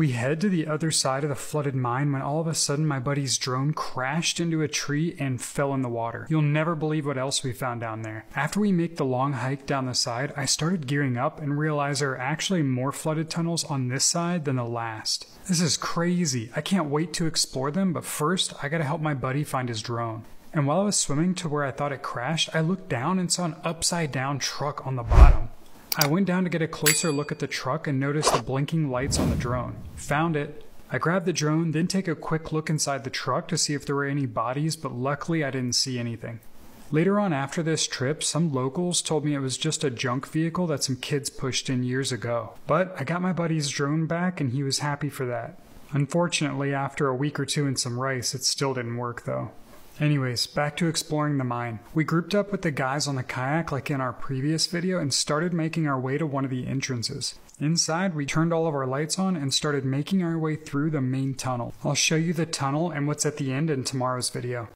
We head to the other side of the flooded mine when all of a sudden my buddy's drone crashed into a tree and fell in the water. You'll never believe what else we found down there. After we make the long hike down the side, I started gearing up and realized there are actually more flooded tunnels on this side than the last. This is crazy. I can't wait to explore them, but first I gotta help my buddy find his drone. And while I was swimming to where I thought it crashed, I looked down and saw an upside down truck on the bottom. I went down to get a closer look at the truck and noticed the blinking lights on the drone. Found it. I grabbed the drone, then take a quick look inside the truck to see if there were any bodies, but luckily I didn't see anything. Later on after this trip, some locals told me it was just a junk vehicle that some kids pushed in years ago. But I got my buddy's drone back and he was happy for that. Unfortunately, after a week or two and some rice, it still didn't work though. Anyways, back to exploring the mine. We grouped up with the guys on the kayak like in our previous video and started making our way to one of the entrances. Inside, we turned all of our lights on and started making our way through the main tunnel. I'll show you the tunnel and what's at the end in tomorrow's video.